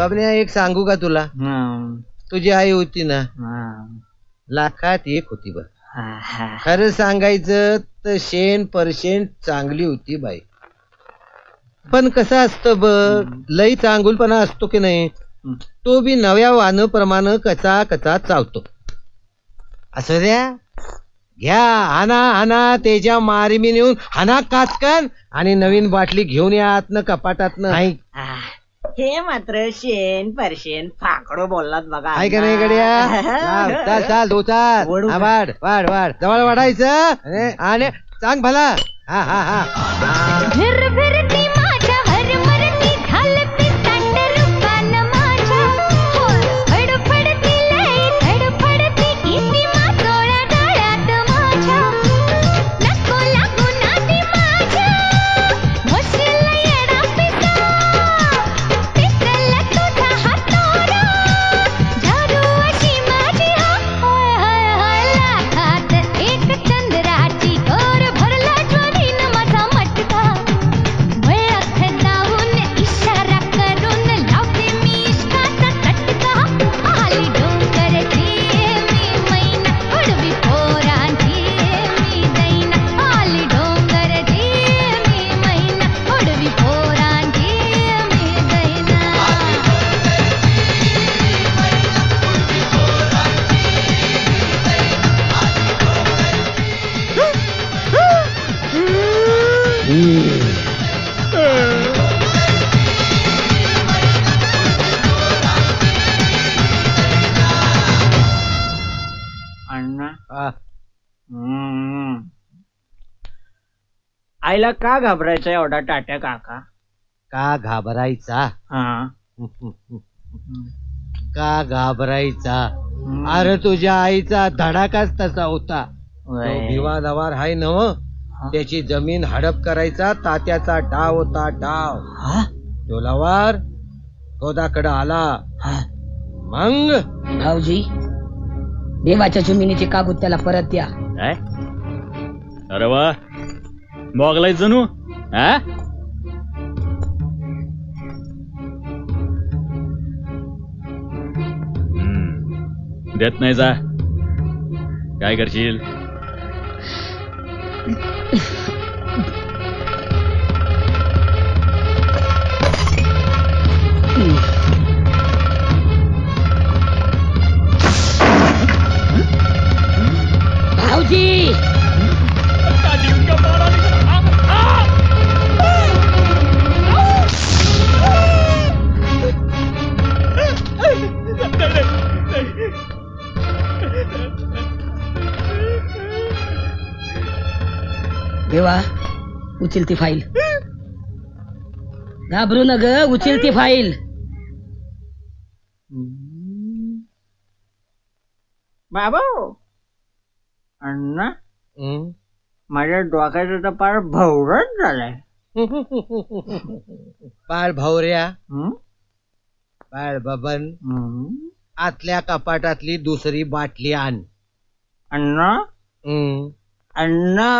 कबन्या एक सांगू का तुला? तुझी आई होती ना? लाखात एक होती बघ खरं सांगायचं तर शेण परशेण चांगली होती बाई. पण कसं असतं बघ लई चांगुलपणा असतो की नाही? तो बी नव्या वाहन प्रमाणे कचा कचा चावतो. असं द्या. घ्या हाना हाना त्याच्या मारिमी नेऊन हाना काचकन आणि नवीन बाटली घेऊन या आतनं कपाटातनं. हे मात्र शेण परशेन फाकडो बोललात बघा. आहे का नाही गड्या? चाल, चाल दो चाल. वळू का? वाढ वाढ वाढ. जवळ वाढायचं आणि- सांग भला. हा हा हा. आईला का घाबरायचं एवढा टाट्या काका? का घाबरायचा? हा. का घाबरायचा? अरे तुझ्या आईचा धडाकाच तसा होता. तो भिवा हाय नव. त्याची जमीन हडप करायचा तात्याचा डाव होता डाव. हा? तो लवार गोदाकडे आला. हा. मग? भाऊजी देवाच्या जमिनीचे कागद त्याला परत द्या. काय? अरे वा. मोगलाय जणू हा? देत नाही जा. काय करशील? देवा उचल ती फाईल घाबरू न ग उचल ती फाईल बाबा अण्णा? माझ्या डोक्याचं तर फार भवरच झालाय बाळ भावऱ्या हं? बबन हं? आतल्या कपाटातली दुसरी बाटली आण अण्णा. अण्णा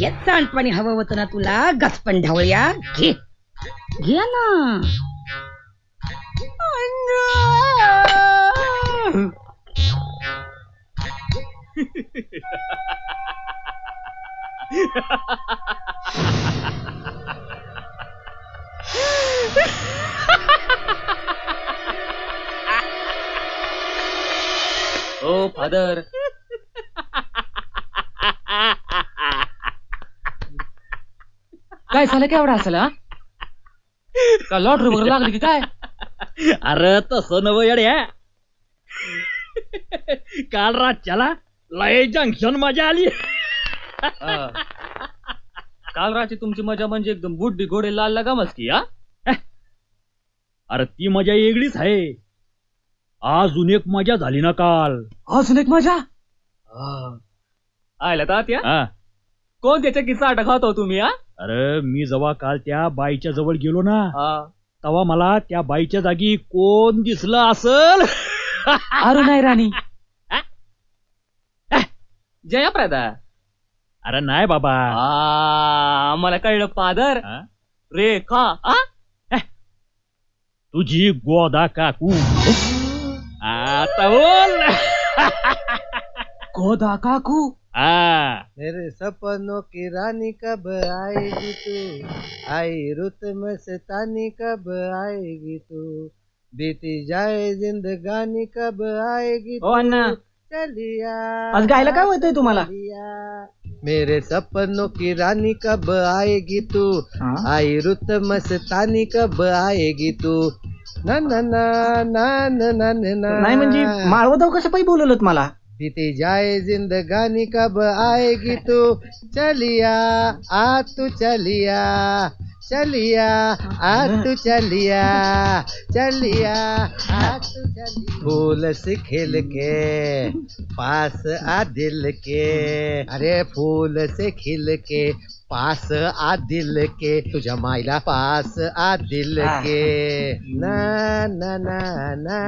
हेच सांडपाणी हवं होतं ना तुला? गचपण ढावळ्या घे. घे ना. ओ फादर. काय झालं काय एवढा असेल हा का लॉटरी वगैरे लागली की काय? अरे तसं नव येड्या काल रातच्याला लय जंक्शन मजा आली. हा. काल रात्री तुमची मजा म्हणजे एकदम बुड्डी घोडे लाल लगामच की हा? अरे ती मजा वेगळीच आहे. अजून एक मजा झाली ना काल. अजून एक मजा? आयला तात्या हा. कोण त्याच्या किस्सा अटकावतो तुम्ही हा? अरे मी जेव्हा काल त्या बाईच्या जवळ गेलो ना हा. तेव्हा मला त्या बाईच्या जागी कोण दिसलं असल? अरे नाही राणी. जयाप्रदा. अरे नाही बाबा. आ, मला कळलं पादर. हा? रेखा आ? तुझी गोदा काकू. आता बोल. गोदा काकू? हा मेरे सपनों की रानी कब आएगी तू? आई रुत मस्तानी कब आएगी तू? बीती जाए जिंदगानी कब आएगी हो अण्णा चलिया आज गायला काय होतंय तुम्हाला? चलिया. मेरे सपनों की रानी कब आएगी तू? आई रुत मस्तानी कब आएगी तू? ना ना ना ना ना ना ना ना। नाही म्हणजे माळवदाव कसं पाहिजे बोलवलं मला? बीती जाए जिंदगानी, कब आएगी तू? चलिया, आ तू चलिया चलिया, आ तू चलिया चलिया, आ चलिया। फूल से खिल के, पास आ दिल के, अरे फूल से खिल के पास आ दिल के तुझ्या मायला पास आ दिल के ना ना ना ना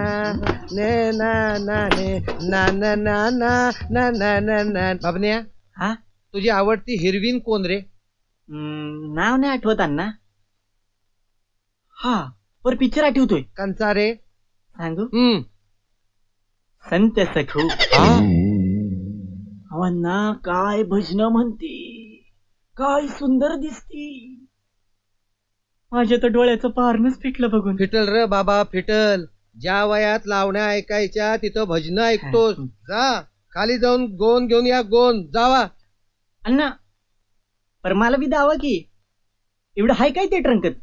ने ना ना ने ना ना ना ना ना ना ना ना बाबन्या हा तुझी आवडती हिरवीन कोण रे हम्म, नाव नाही आठवत अण्णा हा पर पिक्चर आठवतोय कंचा रे सांगू हम्म संत सखू हा? अण्णा काय भजन म्हणते काय सुंदर दिसती. माझ्या तर डोळ्याचं पारणच फिटलं बघून. फिटल र बाबा फिटल. ज्या वयात लावण्या ऐकायच्या तिथं भजन ऐकतोस. जा खाली जाऊन गोंद घेऊन या गोंद जावा. अण्णा पर मला बी दावा की एवढं हाय काय ते ट्रंकत?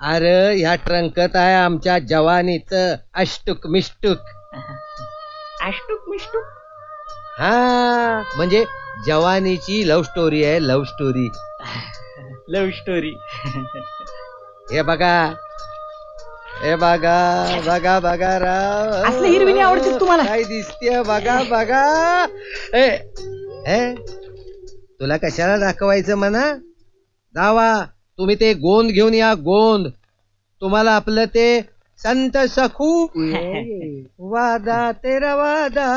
अरे ह्या ट्रंकत आहे आमच्या जवानीच अष्टुक मिष्टुक. आष्टुक मिष्टुक? हा म्हणजे जवानीची लव्ह स्टोरी आहे लव्ह स्टोरी लव्ह स्टोरी हे बघा. हे बघा बघा बघा राव. असलं हिरवीने आवडते तुम्हाला? काय दिसते बघा बघा. ए हे तुला कशाला दाखवायचं म्हणा? जावा तुम्ही ते गोंद घेऊन या गोंद. तुम्हाला आपलं ते संत सखू। वादा तेरा वादा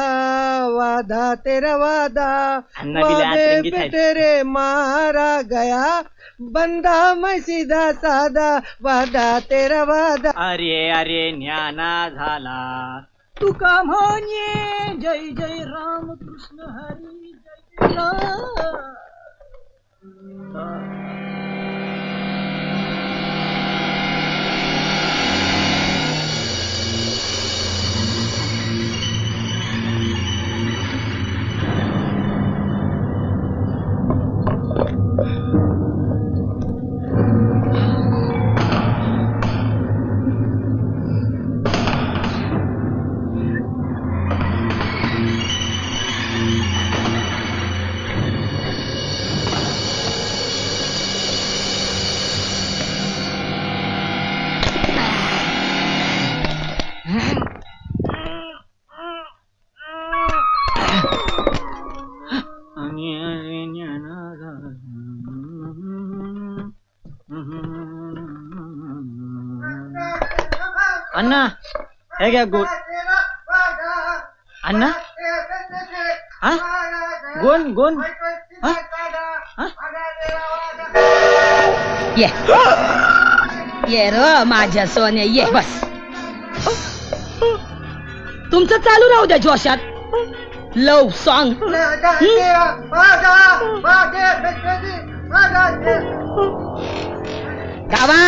वादा तेरा वादा। वादे पे. तेरे मारा गया बंदा मैं सीधा साधा वादा तेरा वादा। अरे अरे ज्ञाना झाला। तुका म्हणे? जय जय राम कृष्ण हरी जय जय राम। अण्णा हे घ्या गोल अण्णा हा हा? हा? ये ये र माझ्या सोन्या ये बस तुमचं चालू राहू द्या जोशात लव सॉन्ग गावा